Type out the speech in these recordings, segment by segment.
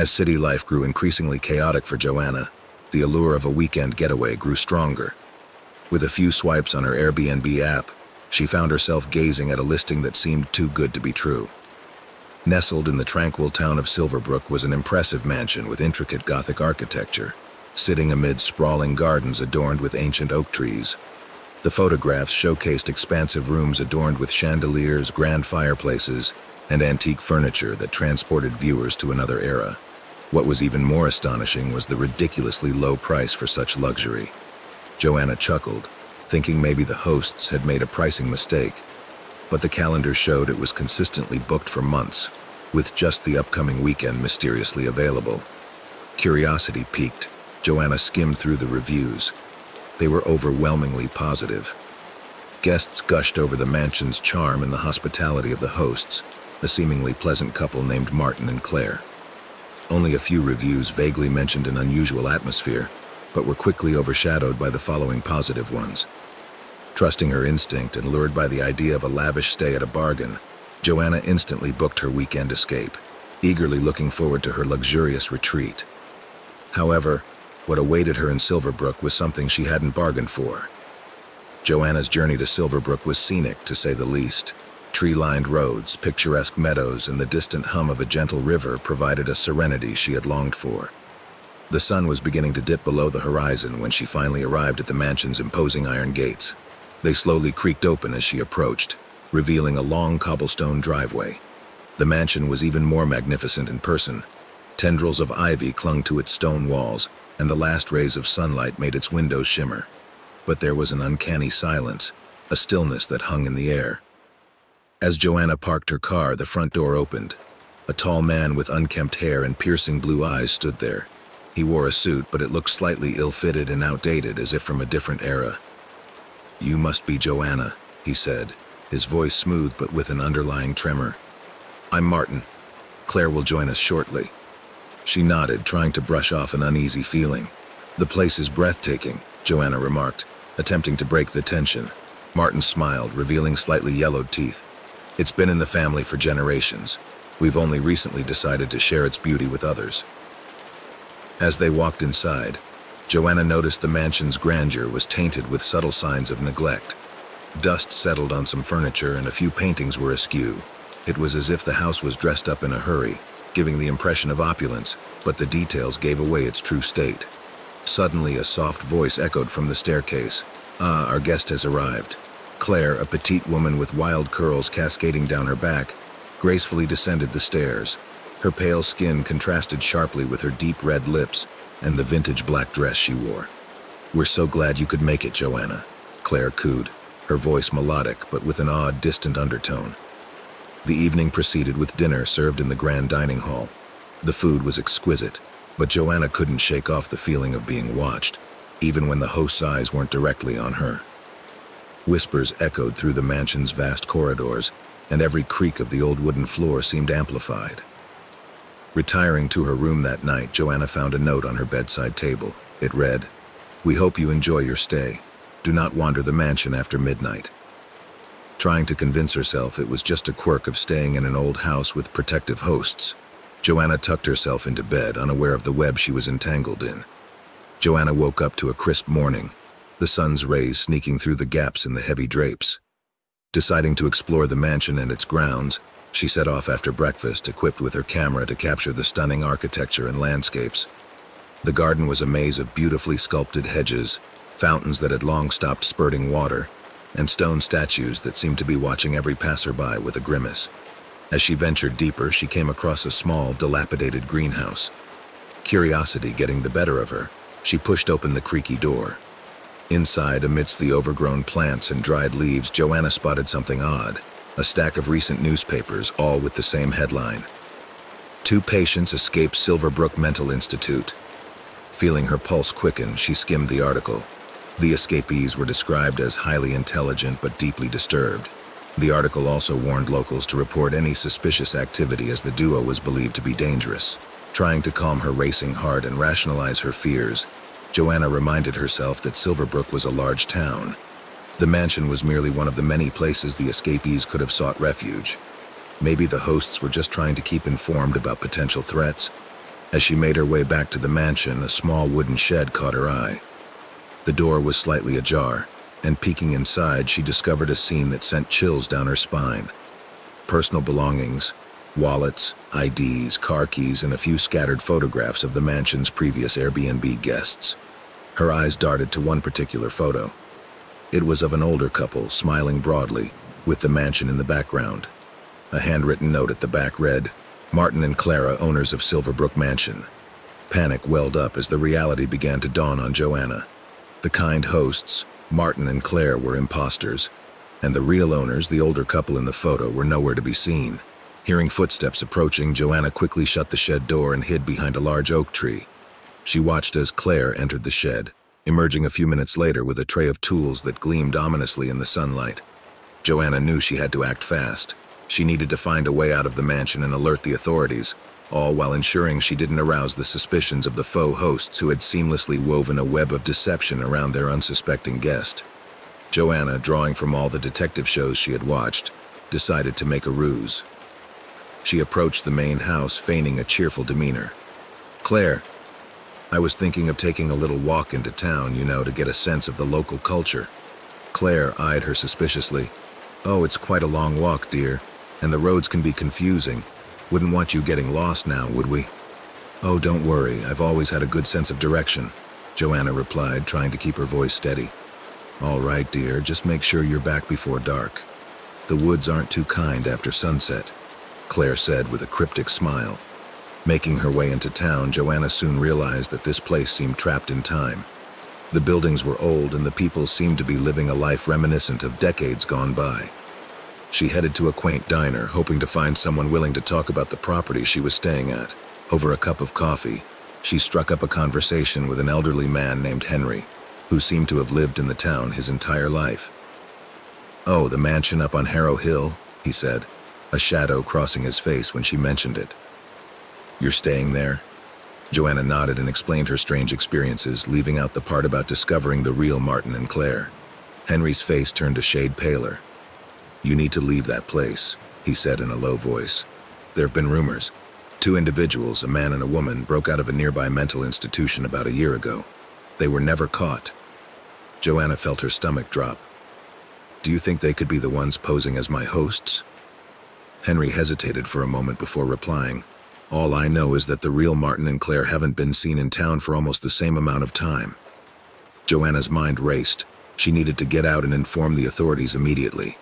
As city life grew increasingly chaotic for Joanna, the allure of a weekend getaway grew stronger. With a few swipes on her Airbnb app, she found herself gazing at a listing that seemed too good to be true. Nestled in the tranquil town of Silverbrook was an impressive mansion with intricate Gothic architecture, sitting amid sprawling gardens adorned with ancient oak trees. The photographs showcased expansive rooms adorned with chandeliers, grand fireplaces, and antique furniture that transported viewers to another era. What was even more astonishing was the ridiculously low price for such luxury. Joanna chuckled, thinking maybe the hosts had made a pricing mistake. But the calendar showed it was consistently booked for months, with just the upcoming weekend mysteriously available. Curiosity piqued. Joanna skimmed through the reviews. They were overwhelmingly positive. Guests gushed over the mansion's charm and the hospitality of the hosts, a seemingly pleasant couple named Martin and Claire. Only a few reviews vaguely mentioned an unusual atmosphere, but were quickly overshadowed by the following positive ones. Trusting her instinct and lured by the idea of a lavish stay at a bargain, Joanna instantly booked her weekend escape, eagerly looking forward to her luxurious retreat. However, what awaited her in Silverbrook was something she hadn't bargained for. Joanna's journey to Silverbrook was scenic, to say the least. Tree-lined roads, picturesque meadows, and the distant hum of a gentle river provided a serenity she had longed for. The sun was beginning to dip below the horizon when she finally arrived at the mansion's imposing iron gates. They slowly creaked open as she approached, revealing a long cobblestone driveway. The mansion was even more magnificent in person. Tendrils of ivy clung to its stone walls, and the last rays of sunlight made its windows shimmer. But there was an uncanny silence, a stillness that hung in the air. As Joanna parked her car, the front door opened. A tall man with unkempt hair and piercing blue eyes stood there. He wore a suit, but it looked slightly ill-fitted and outdated, as if from a different era. You must be Joanna, he said, his voice smooth but with an underlying tremor. I'm Martin. Claire will join us shortly. She nodded, trying to brush off an uneasy feeling. The place is breathtaking, Joanna remarked, attempting to break the tension. Martin smiled, revealing slightly yellowed teeth. It's been in the family for generations. We've only recently decided to share its beauty with others. As they walked inside, Joanna noticed the mansion's grandeur was tainted with subtle signs of neglect. Dust settled on some furniture and a few paintings were askew. It was as if the house was dressed up in a hurry, giving the impression of opulence, but the details gave away its true state. Suddenly, a soft voice echoed from the staircase. Ah, our guest has arrived. Claire, a petite woman with wild curls cascading down her back, gracefully descended the stairs. Her pale skin contrasted sharply with her deep red lips and the vintage black dress she wore. We're so glad you could make it, Joanna, Claire cooed, her voice melodic but with an odd, distant undertone. The evening proceeded with dinner served in the grand dining hall. The food was exquisite, but Joanna couldn't shake off the feeling of being watched, even when the host's eyes weren't directly on her. Whispers echoed through the mansion's vast corridors, and every creak of the old wooden floor seemed amplified. Retiring to her room that night, Joanna found a note on her bedside table. It read, We hope you enjoy your stay. Do not wander the mansion after midnight. Trying to convince herself it was just a quirk of staying in an old house with protective hosts, Joanna tucked herself into bed, unaware of the web she was entangled in. Joanna woke up to a crisp morning, the sun's rays sneaking through the gaps in the heavy drapes. Deciding to explore the mansion and its grounds, she set off after breakfast, equipped with her camera to capture the stunning architecture and landscapes. The garden was a maze of beautifully sculpted hedges, fountains that had long stopped spurting water, and stone statues that seemed to be watching every passerby with a grimace. As she ventured deeper, she came across a small, dilapidated greenhouse. Curiosity getting the better of her, she pushed open the creaky door. Inside, amidst the overgrown plants and dried leaves, Joanna spotted something odd a stack of recent newspapers, all with the same headline. Two patients escape Silverbrook Mental Institute. Feeling her pulse quicken, she skimmed the article. The escapees were described as highly intelligent but deeply disturbed. The article also warned locals to report any suspicious activity as the duo was believed to be dangerous. Trying to calm her racing heart and rationalize her fears, Joanna reminded herself that Silverbrook was a large town, the mansion was merely one of the many places the escapees could have sought refuge. Maybe the hosts were just trying to keep informed about potential threats. As she made her way back to the mansion, a small wooden shed caught her eye. The door was slightly ajar, and peeking inside, she discovered a scene that sent chills down her spine. Personal belongings, wallets, IDs, car keys, and a few scattered photographs of the mansion's previous Airbnb guests. Her eyes darted to one particular photo. It was of an older couple, smiling broadly, with the mansion in the background. A handwritten note at the back read, Martin and Clara, owners of Silverbrook Mansion. Panic welled up as the reality began to dawn on Joanna. The kind hosts, Martin and Claire, were imposters, and the real owners, the older couple in the photo, were nowhere to be seen. Hearing footsteps approaching, Joanna quickly shut the shed door and hid behind a large oak tree. She watched as Claire entered the shed, emerging a few minutes later with a tray of tools that gleamed ominously in the sunlight. Joanna knew she had to act fast. She needed to find a way out of the mansion and alert the authorities, all while ensuring she didn't arouse the suspicions of the faux hosts who had seamlessly woven a web of deception around their unsuspecting guest. Joanna, drawing from all the detective shows she had watched, decided to make a ruse. She approached the main house, feigning a cheerful demeanor. Claire, I was thinking of taking a little walk into town, you know, to get a sense of the local culture. Claire eyed her suspiciously. Oh, it's quite a long walk, dear, and the roads can be confusing. Wouldn't want you getting lost now, would we? Oh, don't worry, I've always had a good sense of direction, Joanna replied, trying to keep her voice steady. All right, dear, just make sure you're back before dark. The woods aren't too kind after sunset. Claire said with a cryptic smile. Making her way into town, Joanna soon realized that this place seemed trapped in time. The buildings were old and the people seemed to be living a life reminiscent of decades gone by. She headed to a quaint diner, hoping to find someone willing to talk about the property she was staying at. Over a cup of coffee, she struck up a conversation with an elderly man named Henry, who seemed to have lived in the town his entire life. Oh, the mansion up on Harrow Hill, he said a shadow crossing his face when she mentioned it. You're staying there? Joanna nodded and explained her strange experiences, leaving out the part about discovering the real Martin and Claire. Henry's face turned a shade paler. You need to leave that place, he said in a low voice. There have been rumors. Two individuals, a man and a woman, broke out of a nearby mental institution about a year ago. They were never caught. Joanna felt her stomach drop. Do you think they could be the ones posing as my hosts? Henry hesitated for a moment before replying. All I know is that the real Martin and Claire haven't been seen in town for almost the same amount of time. Joanna's mind raced. She needed to get out and inform the authorities immediately.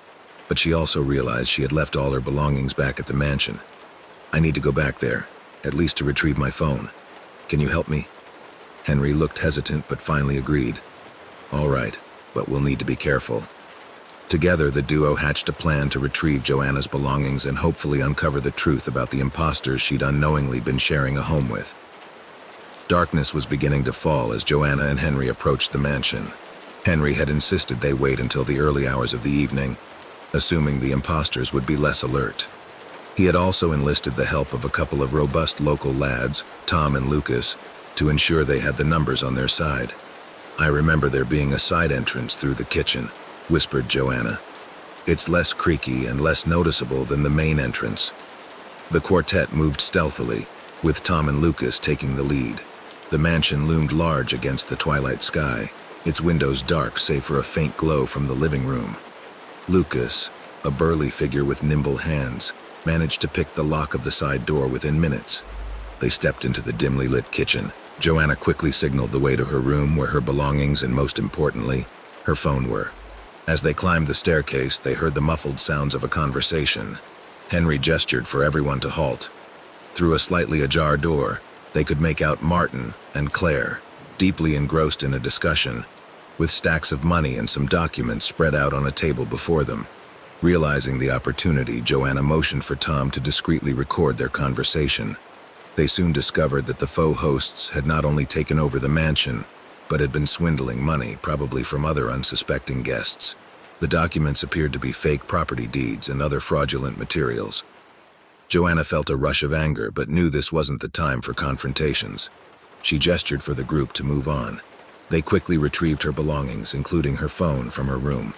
But she also realized she had left all her belongings back at the mansion. I need to go back there, at least to retrieve my phone. Can you help me? Henry looked hesitant but finally agreed. All right, but we'll need to be careful. Together, the duo hatched a plan to retrieve Joanna's belongings and hopefully uncover the truth about the imposters she'd unknowingly been sharing a home with. Darkness was beginning to fall as Joanna and Henry approached the mansion. Henry had insisted they wait until the early hours of the evening, assuming the imposters would be less alert. He had also enlisted the help of a couple of robust local lads, Tom and Lucas, to ensure they had the numbers on their side. I remember there being a side entrance through the kitchen, whispered Joanna. It's less creaky and less noticeable than the main entrance. The quartet moved stealthily, with Tom and Lucas taking the lead. The mansion loomed large against the twilight sky, its windows dark save for a faint glow from the living room. Lucas, a burly figure with nimble hands, managed to pick the lock of the side door within minutes. They stepped into the dimly lit kitchen. Joanna quickly signaled the way to her room where her belongings and, most importantly, her phone were. As they climbed the staircase, they heard the muffled sounds of a conversation. Henry gestured for everyone to halt. Through a slightly ajar door, they could make out Martin and Claire, deeply engrossed in a discussion, with stacks of money and some documents spread out on a table before them. Realizing the opportunity, Joanna motioned for Tom to discreetly record their conversation. They soon discovered that the faux hosts had not only taken over the mansion, but had been swindling money, probably from other unsuspecting guests. The documents appeared to be fake property deeds and other fraudulent materials. Joanna felt a rush of anger, but knew this wasn't the time for confrontations. She gestured for the group to move on. They quickly retrieved her belongings, including her phone, from her room.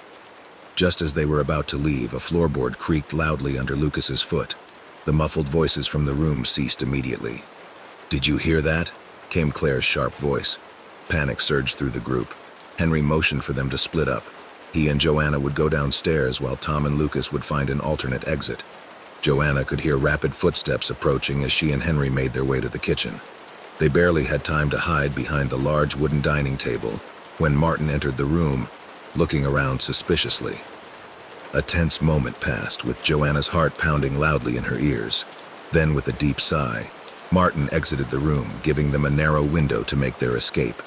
Just as they were about to leave, a floorboard creaked loudly under Lucas's foot. The muffled voices from the room ceased immediately. Did you hear that? came Claire's sharp voice. Panic surged through the group. Henry motioned for them to split up. He and Joanna would go downstairs while Tom and Lucas would find an alternate exit. Joanna could hear rapid footsteps approaching as she and Henry made their way to the kitchen. They barely had time to hide behind the large wooden dining table when Martin entered the room, looking around suspiciously. A tense moment passed, with Joanna's heart pounding loudly in her ears. Then, with a deep sigh, Martin exited the room, giving them a narrow window to make their escape.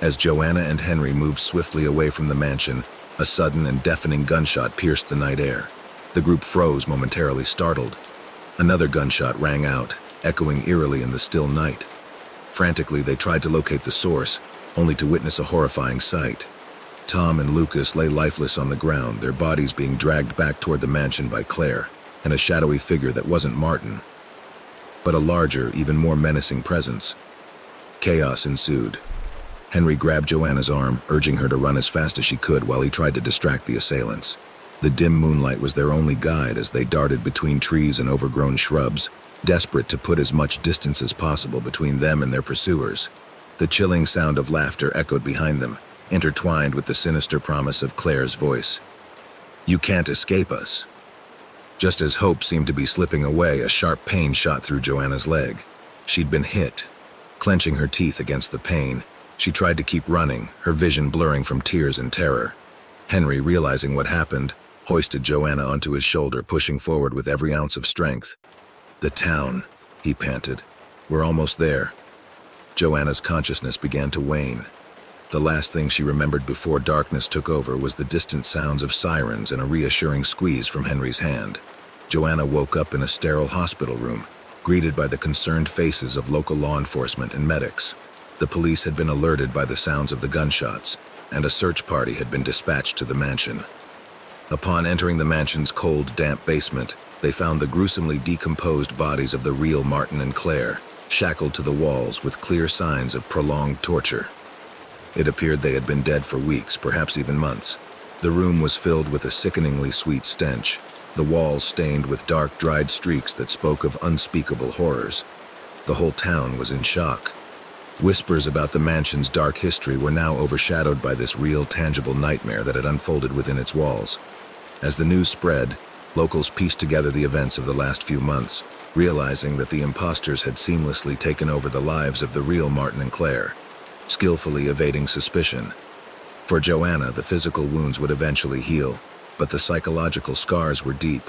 As Joanna and Henry moved swiftly away from the mansion, a sudden and deafening gunshot pierced the night air. The group froze, momentarily startled. Another gunshot rang out, echoing eerily in the still night. Frantically, they tried to locate the source, only to witness a horrifying sight. Tom and Lucas lay lifeless on the ground, their bodies being dragged back toward the mansion by Claire, and a shadowy figure that wasn't Martin, but a larger, even more menacing presence. Chaos ensued. Henry grabbed Joanna's arm, urging her to run as fast as she could while he tried to distract the assailants. The dim moonlight was their only guide as they darted between trees and overgrown shrubs, desperate to put as much distance as possible between them and their pursuers. The chilling sound of laughter echoed behind them, intertwined with the sinister promise of Claire's voice. You can't escape us. Just as hope seemed to be slipping away, a sharp pain shot through Joanna's leg. She'd been hit. Clenching her teeth against the pain, she tried to keep running, her vision blurring from tears and terror. Henry, realizing what happened, hoisted Joanna onto his shoulder, pushing forward with every ounce of strength. The town, he panted. We're almost there. Joanna's consciousness began to wane. The last thing she remembered before darkness took over was the distant sounds of sirens and a reassuring squeeze from Henry's hand. Joanna woke up in a sterile hospital room, greeted by the concerned faces of local law enforcement and medics. The police had been alerted by the sounds of the gunshots, and a search party had been dispatched to the mansion. Upon entering the mansion's cold, damp basement, they found the gruesomely decomposed bodies of the real Martin and Claire, shackled to the walls with clear signs of prolonged torture. It appeared they had been dead for weeks, perhaps even months. The room was filled with a sickeningly sweet stench, the walls stained with dark, dried streaks that spoke of unspeakable horrors. The whole town was in shock. Whispers about the mansion's dark history were now overshadowed by this real, tangible nightmare that had unfolded within its walls. As the news spread, locals pieced together the events of the last few months, realizing that the imposters had seamlessly taken over the lives of the real Martin and Claire skillfully evading suspicion. For Joanna, the physical wounds would eventually heal, but the psychological scars were deep.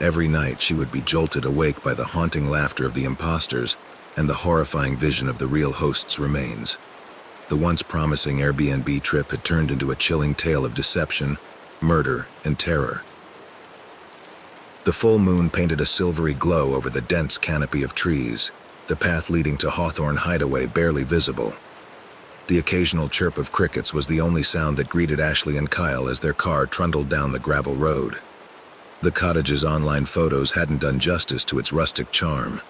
Every night she would be jolted awake by the haunting laughter of the imposters and the horrifying vision of the real host's remains. The once promising Airbnb trip had turned into a chilling tale of deception, murder, and terror. The full moon painted a silvery glow over the dense canopy of trees, the path leading to Hawthorne Hideaway barely visible. The occasional chirp of crickets was the only sound that greeted Ashley and Kyle as their car trundled down the gravel road. The cottage's online photos hadn't done justice to its rustic charm.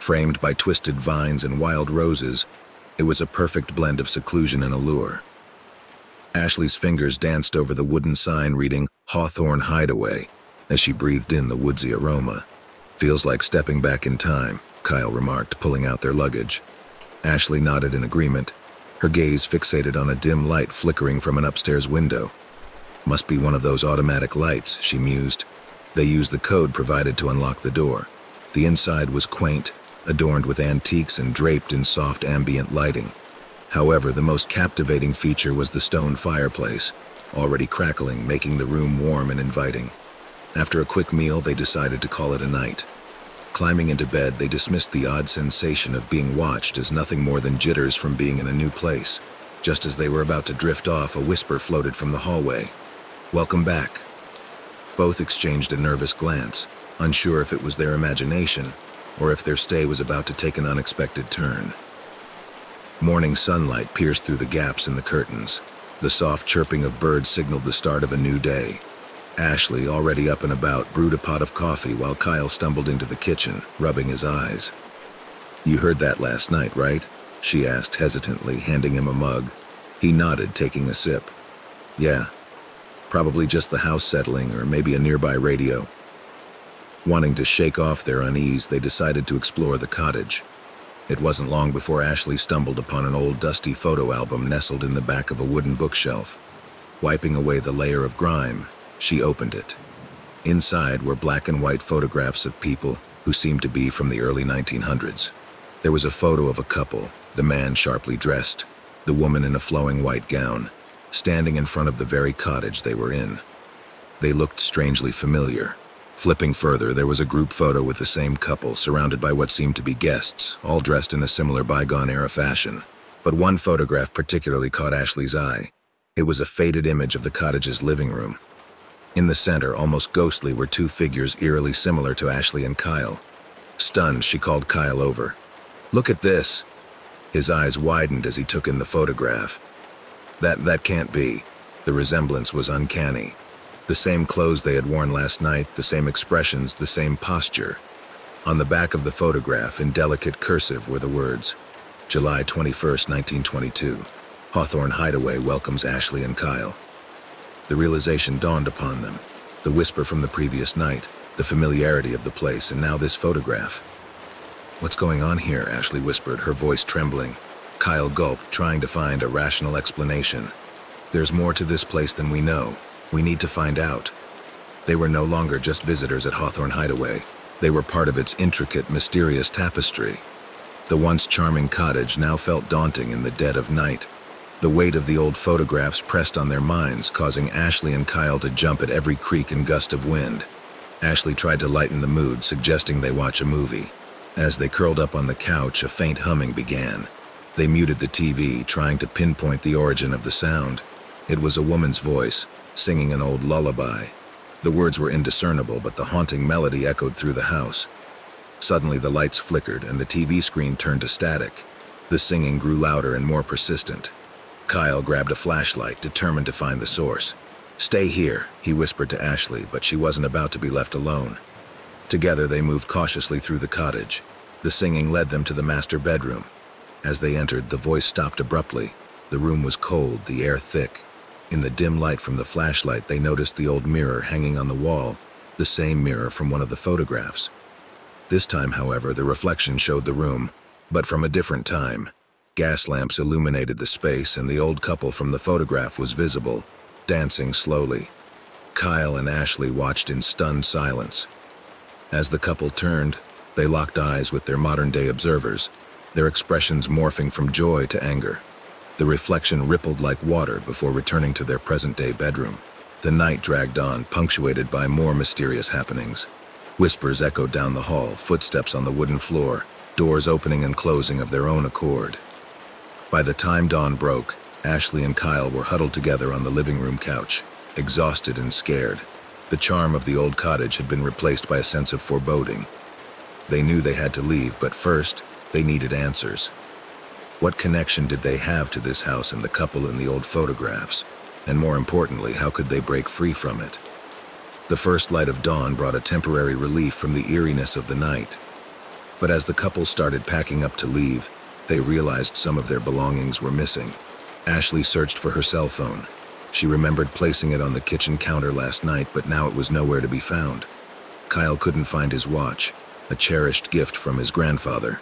Framed by twisted vines and wild roses, it was a perfect blend of seclusion and allure. Ashley's fingers danced over the wooden sign reading Hawthorne Hideaway as she breathed in the woodsy aroma. Feels like stepping back in time, Kyle remarked, pulling out their luggage. Ashley nodded in agreement, her gaze fixated on a dim light flickering from an upstairs window. Must be one of those automatic lights, she mused. They used the code provided to unlock the door. The inside was quaint, adorned with antiques and draped in soft ambient lighting. However, the most captivating feature was the stone fireplace, already crackling, making the room warm and inviting. After a quick meal, they decided to call it a night. Climbing into bed, they dismissed the odd sensation of being watched as nothing more than jitters from being in a new place. Just as they were about to drift off, a whisper floated from the hallway. Welcome back. Both exchanged a nervous glance, unsure if it was their imagination or if their stay was about to take an unexpected turn. Morning sunlight pierced through the gaps in the curtains. The soft chirping of birds signaled the start of a new day. Ashley, already up and about, brewed a pot of coffee while Kyle stumbled into the kitchen, rubbing his eyes. You heard that last night, right? She asked hesitantly, handing him a mug. He nodded, taking a sip. Yeah. Probably just the house settling, or maybe a nearby radio. Wanting to shake off their unease, they decided to explore the cottage. It wasn't long before Ashley stumbled upon an old dusty photo album nestled in the back of a wooden bookshelf. Wiping away the layer of grime, she opened it. Inside were black and white photographs of people who seemed to be from the early 1900s. There was a photo of a couple, the man sharply dressed, the woman in a flowing white gown, standing in front of the very cottage they were in. They looked strangely familiar. Flipping further, there was a group photo with the same couple, surrounded by what seemed to be guests, all dressed in a similar bygone-era fashion. But one photograph particularly caught Ashley's eye. It was a faded image of the cottage's living room. In the center, almost ghostly, were two figures eerily similar to Ashley and Kyle. Stunned, she called Kyle over. Look at this. His eyes widened as he took in the photograph. That, that can't be. The resemblance was uncanny. The same clothes they had worn last night, the same expressions, the same posture. On the back of the photograph, in delicate cursive, were the words, July 21, 1922. Hawthorne Hideaway welcomes Ashley and Kyle. The realization dawned upon them. The whisper from the previous night, the familiarity of the place, and now this photograph. What's going on here? Ashley whispered, her voice trembling. Kyle gulped, trying to find a rational explanation. There's more to this place than we know. We need to find out. They were no longer just visitors at Hawthorne Hideaway. They were part of its intricate, mysterious tapestry. The once charming cottage now felt daunting in the dead of night. The weight of the old photographs pressed on their minds, causing Ashley and Kyle to jump at every creak and gust of wind. Ashley tried to lighten the mood, suggesting they watch a movie. As they curled up on the couch, a faint humming began. They muted the TV, trying to pinpoint the origin of the sound. It was a woman's voice, singing an old lullaby. The words were indiscernible, but the haunting melody echoed through the house. Suddenly, the lights flickered and the TV screen turned to static. The singing grew louder and more persistent. Kyle grabbed a flashlight, determined to find the source. Stay here, he whispered to Ashley, but she wasn't about to be left alone. Together, they moved cautiously through the cottage. The singing led them to the master bedroom. As they entered, the voice stopped abruptly. The room was cold, the air thick. In the dim light from the flashlight, they noticed the old mirror hanging on the wall, the same mirror from one of the photographs. This time, however, the reflection showed the room, but from a different time. Gas lamps illuminated the space, and the old couple from the photograph was visible, dancing slowly. Kyle and Ashley watched in stunned silence. As the couple turned, they locked eyes with their modern-day observers, their expressions morphing from joy to anger. The reflection rippled like water before returning to their present-day bedroom. The night dragged on, punctuated by more mysterious happenings. Whispers echoed down the hall, footsteps on the wooden floor, doors opening and closing of their own accord. By the time dawn broke, Ashley and Kyle were huddled together on the living room couch, exhausted and scared. The charm of the old cottage had been replaced by a sense of foreboding. They knew they had to leave, but first, they needed answers. What connection did they have to this house and the couple in the old photographs? And more importantly, how could they break free from it? The first light of dawn brought a temporary relief from the eeriness of the night. But as the couple started packing up to leave, they realized some of their belongings were missing. Ashley searched for her cell phone. She remembered placing it on the kitchen counter last night, but now it was nowhere to be found. Kyle couldn't find his watch, a cherished gift from his grandfather.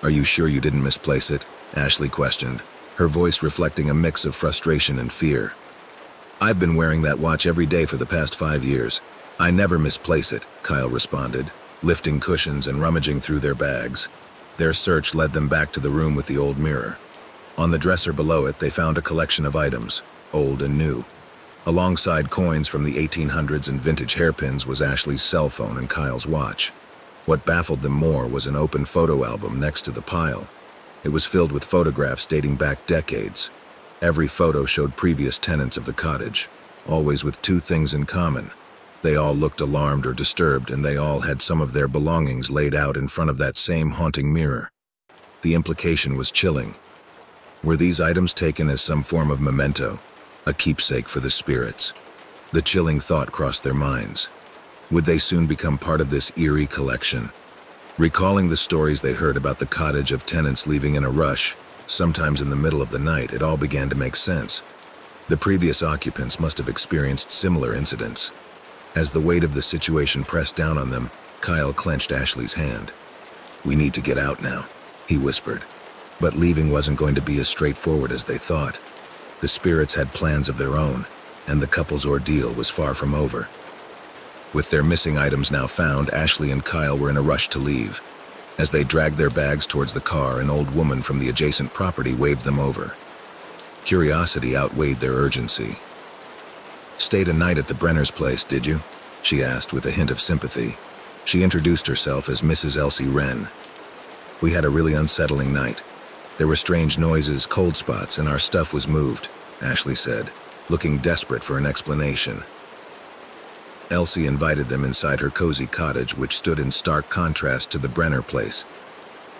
Are you sure you didn't misplace it? Ashley questioned, her voice reflecting a mix of frustration and fear. I've been wearing that watch every day for the past five years. I never misplace it, Kyle responded, lifting cushions and rummaging through their bags. Their search led them back to the room with the old mirror. On the dresser below it, they found a collection of items, old and new. Alongside coins from the 1800s and vintage hairpins was Ashley's cell phone and Kyle's watch. What baffled them more was an open photo album next to the pile. It was filled with photographs dating back decades. Every photo showed previous tenants of the cottage, always with two things in common. They all looked alarmed or disturbed, and they all had some of their belongings laid out in front of that same haunting mirror. The implication was chilling. Were these items taken as some form of memento, a keepsake for the spirits? The chilling thought crossed their minds. Would they soon become part of this eerie collection? Recalling the stories they heard about the cottage of tenants leaving in a rush, sometimes in the middle of the night, it all began to make sense. The previous occupants must have experienced similar incidents. As the weight of the situation pressed down on them, Kyle clenched Ashley's hand. We need to get out now. he whispered. But leaving wasn't going to be as straightforward as they thought. The spirits had plans of their own, and the couple's ordeal was far from over. With their missing items now found, Ashley and Kyle were in a rush to leave. As they dragged their bags towards the car, an old woman from the adjacent property waved them over. Curiosity outweighed their urgency. Stayed a night at the Brenner's place, did you? She asked with a hint of sympathy. She introduced herself as Mrs. Elsie Wren. We had a really unsettling night. There were strange noises, cold spots, and our stuff was moved, Ashley said, looking desperate for an explanation. Elsie invited them inside her cozy cottage, which stood in stark contrast to the Brenner place.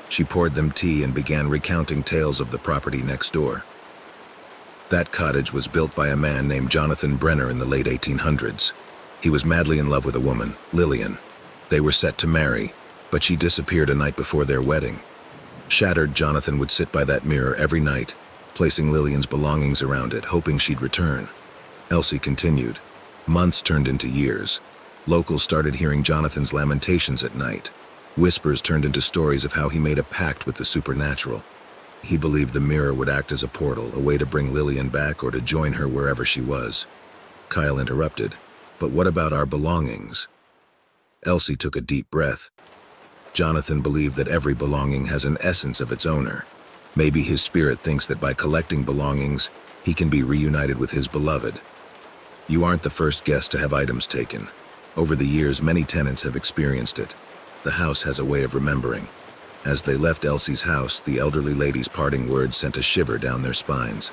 She poured them tea and began recounting tales of the property next door. That cottage was built by a man named Jonathan Brenner in the late 1800s. He was madly in love with a woman, Lillian. They were set to marry, but she disappeared a night before their wedding. Shattered, Jonathan would sit by that mirror every night, placing Lillian's belongings around it, hoping she'd return. Elsie continued. Months turned into years. Locals started hearing Jonathan's lamentations at night. Whispers turned into stories of how he made a pact with the supernatural. He believed the mirror would act as a portal, a way to bring Lillian back or to join her wherever she was. Kyle interrupted. But what about our belongings? Elsie took a deep breath. Jonathan believed that every belonging has an essence of its owner. Maybe his spirit thinks that by collecting belongings, he can be reunited with his beloved. You aren't the first guest to have items taken. Over the years, many tenants have experienced it. The house has a way of remembering. As they left Elsie's house, the elderly lady's parting words sent a shiver down their spines.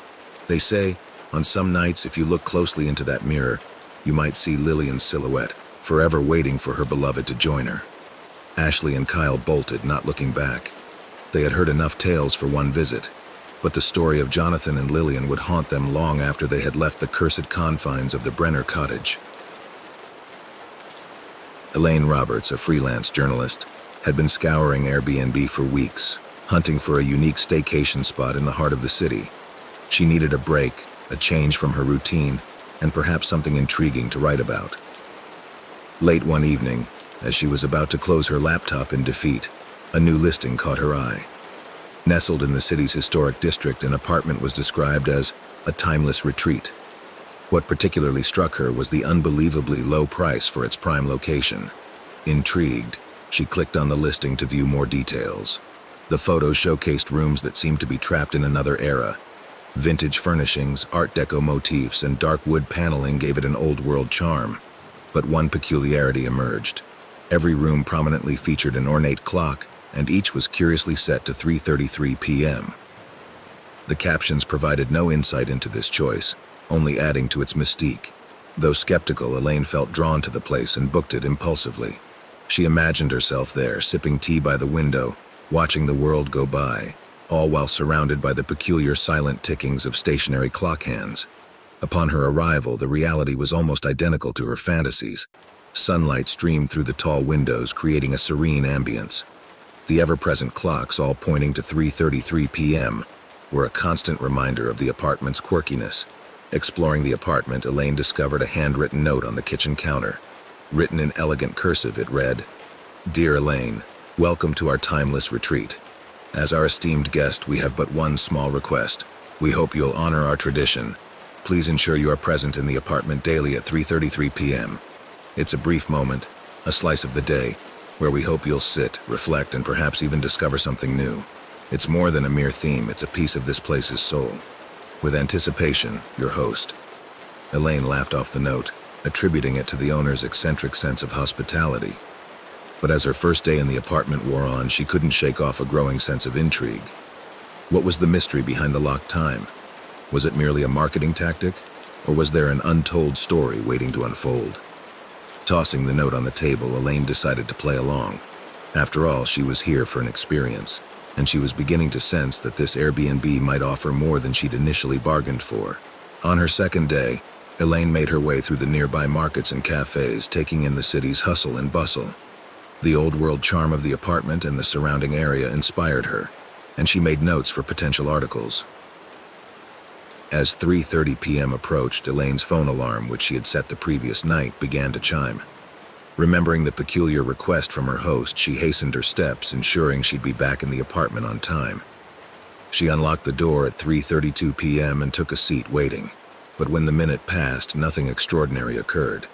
They say, on some nights, if you look closely into that mirror, you might see Lillian's silhouette, forever waiting for her beloved to join her. Ashley and Kyle bolted, not looking back. They had heard enough tales for one visit, but the story of Jonathan and Lillian would haunt them long after they had left the cursed confines of the Brenner cottage. Elaine Roberts, a freelance journalist, had been scouring Airbnb for weeks, hunting for a unique staycation spot in the heart of the city. She needed a break, a change from her routine, and perhaps something intriguing to write about. Late one evening, as she was about to close her laptop in defeat, a new listing caught her eye. Nestled in the city's historic district, an apartment was described as a timeless retreat. What particularly struck her was the unbelievably low price for its prime location. Intrigued, she clicked on the listing to view more details. The photos showcased rooms that seemed to be trapped in another era. Vintage furnishings, Art Deco motifs, and dark wood paneling gave it an old-world charm. But one peculiarity emerged. Every room prominently featured an ornate clock, and each was curiously set to 3.33 p.m. The captions provided no insight into this choice, only adding to its mystique. Though skeptical, Elaine felt drawn to the place and booked it impulsively. She imagined herself there, sipping tea by the window, watching the world go by, all while surrounded by the peculiar silent tickings of stationary clock hands. Upon her arrival, the reality was almost identical to her fantasies. Sunlight streamed through the tall windows, creating a serene ambience. The ever-present clocks, all pointing to 3.33 p.m., were a constant reminder of the apartment's quirkiness. Exploring the apartment, Elaine discovered a handwritten note on the kitchen counter. Written in elegant cursive, it read, Dear Elaine, welcome to our timeless retreat. As our esteemed guest, we have but one small request. We hope you'll honor our tradition. Please ensure you are present in the apartment daily at 3.33 p.m. It's a brief moment, a slice of the day, where we hope you'll sit, reflect, and perhaps even discover something new. It's more than a mere theme, it's a piece of this place's soul. With anticipation, your host. Elaine laughed off the note, attributing it to the owner's eccentric sense of hospitality. But as her first day in the apartment wore on, she couldn't shake off a growing sense of intrigue. What was the mystery behind the locked time? Was it merely a marketing tactic? Or was there an untold story waiting to unfold? Tossing the note on the table, Elaine decided to play along. After all, she was here for an experience, and she was beginning to sense that this Airbnb might offer more than she'd initially bargained for. On her second day, Elaine made her way through the nearby markets and cafes, taking in the city's hustle and bustle. The old-world charm of the apartment and the surrounding area inspired her, and she made notes for potential articles. As 3.30 p.m. approached, Elaine's phone alarm, which she had set the previous night, began to chime. Remembering the peculiar request from her host, she hastened her steps, ensuring she'd be back in the apartment on time. She unlocked the door at 3:32 p.m. and took a seat waiting. But when the minute passed, nothing extraordinary occurred.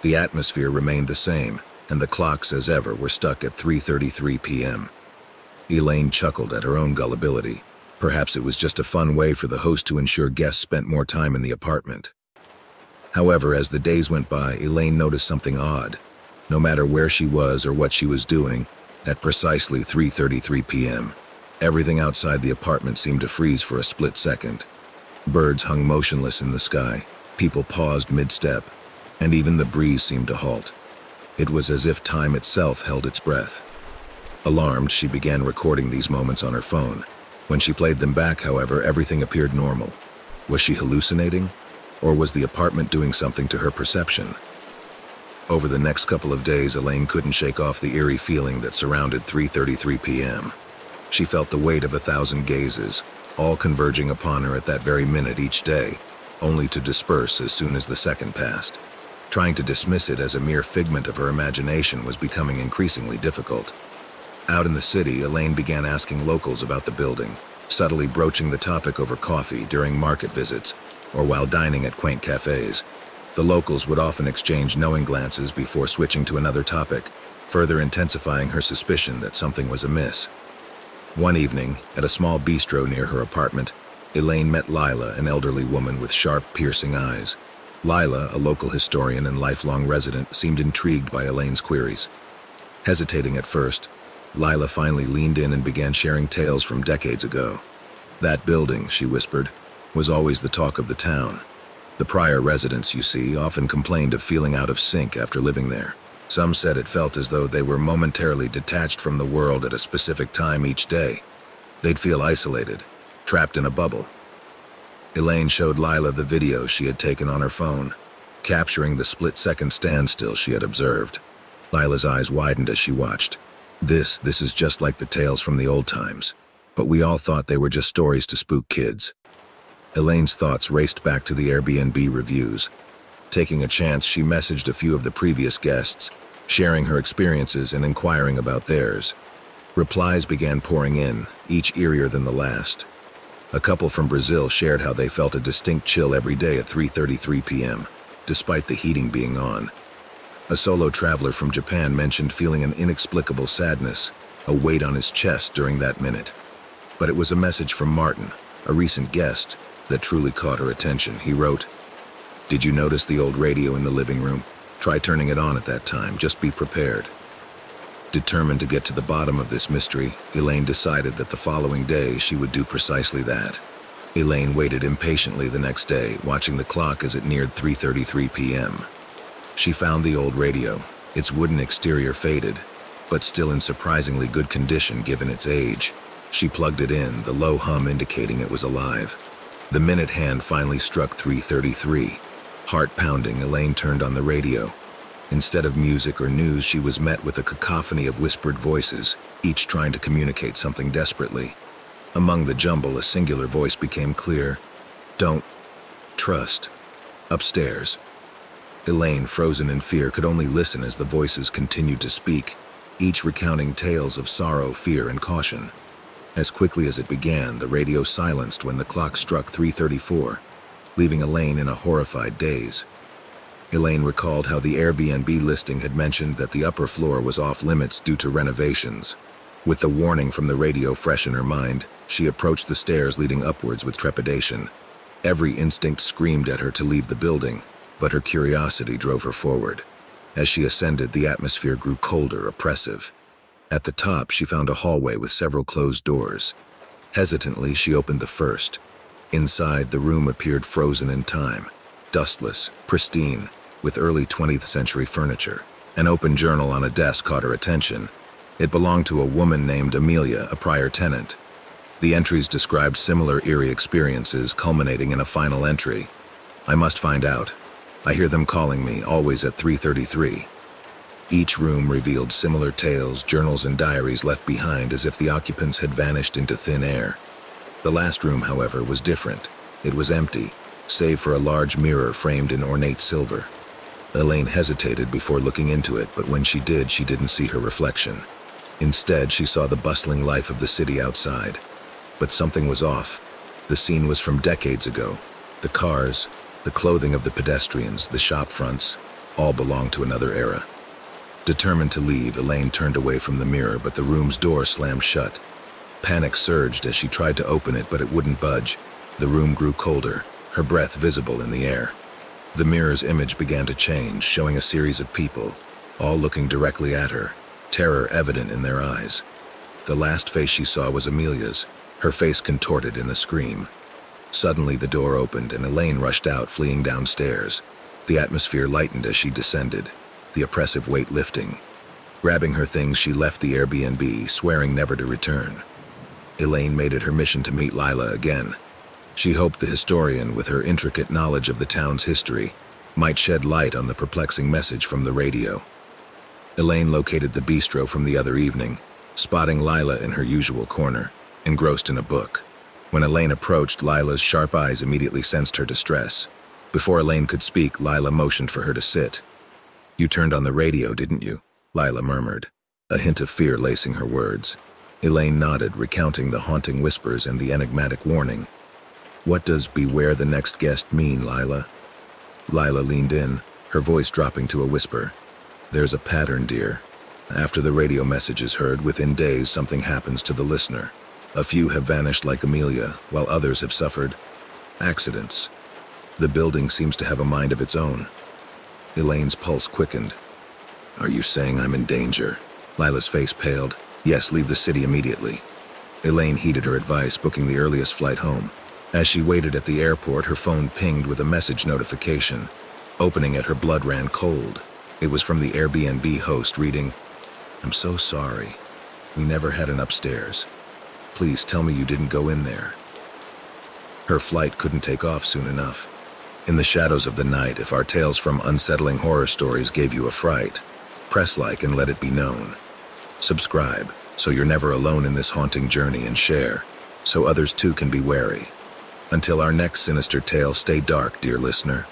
The atmosphere remained the same, and the clocks, as ever, were stuck at 3.33 p.m. Elaine chuckled at her own gullibility. Perhaps it was just a fun way for the host to ensure guests spent more time in the apartment. However, as the days went by, Elaine noticed something odd. No matter where she was or what she was doing, at precisely 3.33 p.m., everything outside the apartment seemed to freeze for a split second. Birds hung motionless in the sky, people paused mid-step, and even the breeze seemed to halt. It was as if time itself held its breath. Alarmed, she began recording these moments on her phone. When she played them back, however, everything appeared normal. Was she hallucinating? Or was the apartment doing something to her perception? Over the next couple of days, Elaine couldn't shake off the eerie feeling that surrounded 3.33 p.m. She felt the weight of a thousand gazes, all converging upon her at that very minute each day, only to disperse as soon as the second passed. Trying to dismiss it as a mere figment of her imagination was becoming increasingly difficult. Out in the city, Elaine began asking locals about the building, subtly broaching the topic over coffee during market visits or while dining at quaint cafes. The locals would often exchange knowing glances before switching to another topic, further intensifying her suspicion that something was amiss. One evening, at a small bistro near her apartment, Elaine met Lila, an elderly woman with sharp, piercing eyes. Lila, a local historian and lifelong resident, seemed intrigued by Elaine's queries. Hesitating at first, Lila finally leaned in and began sharing tales from decades ago. That building, she whispered, was always the talk of the town. The prior residents, you see, often complained of feeling out of sync after living there. Some said it felt as though they were momentarily detached from the world at a specific time each day. They'd feel isolated, trapped in a bubble, Elaine showed Lila the video she had taken on her phone, capturing the split-second standstill she had observed. Lila's eyes widened as she watched. This, this is just like the tales from the old times, but we all thought they were just stories to spook kids. Elaine's thoughts raced back to the Airbnb reviews. Taking a chance, she messaged a few of the previous guests, sharing her experiences and inquiring about theirs. Replies began pouring in, each eerier than the last. A couple from Brazil shared how they felt a distinct chill every day at 3.33 p.m., despite the heating being on. A solo traveler from Japan mentioned feeling an inexplicable sadness, a weight on his chest during that minute. But it was a message from Martin, a recent guest, that truly caught her attention. He wrote, Did you notice the old radio in the living room? Try turning it on at that time, just be prepared. Determined to get to the bottom of this mystery, Elaine decided that the following day she would do precisely that. Elaine waited impatiently the next day, watching the clock as it neared 3.33 p.m. She found the old radio, its wooden exterior faded, but still in surprisingly good condition given its age. She plugged it in, the low hum indicating it was alive. The minute hand finally struck 3.33. Heart pounding, Elaine turned on the radio. Instead of music or news, she was met with a cacophony of whispered voices, each trying to communicate something desperately. Among the jumble, a singular voice became clear. Don't. Trust. Upstairs. Elaine, frozen in fear, could only listen as the voices continued to speak, each recounting tales of sorrow, fear, and caution. As quickly as it began, the radio silenced when the clock struck 3.34, leaving Elaine in a horrified daze. Elaine recalled how the Airbnb listing had mentioned that the upper floor was off limits due to renovations. With the warning from the radio fresh in her mind, she approached the stairs leading upwards with trepidation. Every instinct screamed at her to leave the building, but her curiosity drove her forward. As she ascended, the atmosphere grew colder, oppressive. At the top, she found a hallway with several closed doors. Hesitantly, she opened the first. Inside, the room appeared frozen in time, dustless, pristine, with early 20th century furniture. An open journal on a desk caught her attention. It belonged to a woman named Amelia, a prior tenant. The entries described similar eerie experiences, culminating in a final entry. I must find out. I hear them calling me, always at 3.33. Each room revealed similar tales, journals, and diaries left behind as if the occupants had vanished into thin air. The last room, however, was different. It was empty, save for a large mirror framed in ornate silver. Elaine hesitated before looking into it, but when she did, she didn't see her reflection. Instead, she saw the bustling life of the city outside. But something was off. The scene was from decades ago. The cars, the clothing of the pedestrians, the shop fronts, all belonged to another era. Determined to leave, Elaine turned away from the mirror, but the room's door slammed shut. Panic surged as she tried to open it, but it wouldn't budge. The room grew colder, her breath visible in the air. The mirror's image began to change, showing a series of people, all looking directly at her, terror evident in their eyes. The last face she saw was Amelia's, her face contorted in a scream. Suddenly, the door opened and Elaine rushed out, fleeing downstairs. The atmosphere lightened as she descended, the oppressive weight lifting. Grabbing her things, she left the Airbnb, swearing never to return. Elaine made it her mission to meet Lila again. She hoped the historian, with her intricate knowledge of the town's history, might shed light on the perplexing message from the radio. Elaine located the bistro from the other evening, spotting Lila in her usual corner, engrossed in a book. When Elaine approached, Lila's sharp eyes immediately sensed her distress. Before Elaine could speak, Lila motioned for her to sit. You turned on the radio, didn't you? Lila murmured, a hint of fear lacing her words. Elaine nodded, recounting the haunting whispers and the enigmatic warning. What does beware the next guest mean, Lila? Lila leaned in, her voice dropping to a whisper. There's a pattern, dear. After the radio message is heard, within days something happens to the listener. A few have vanished like Amelia, while others have suffered accidents. The building seems to have a mind of its own. Elaine's pulse quickened. Are you saying I'm in danger? Lila's face paled. Yes, leave the city immediately. Elaine heeded her advice, booking the earliest flight home. As she waited at the airport, her phone pinged with a message notification. Opening it, her blood ran cold. It was from the Airbnb host reading, I'm so sorry. We never had an upstairs. Please tell me you didn't go in there. Her flight couldn't take off soon enough. In the shadows of the night, if our tales from unsettling horror stories gave you a fright, press like and let it be known. Subscribe so you're never alone in this haunting journey and share so others too can be wary. Until our next sinister tale, stay dark, dear listener.